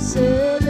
ser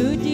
to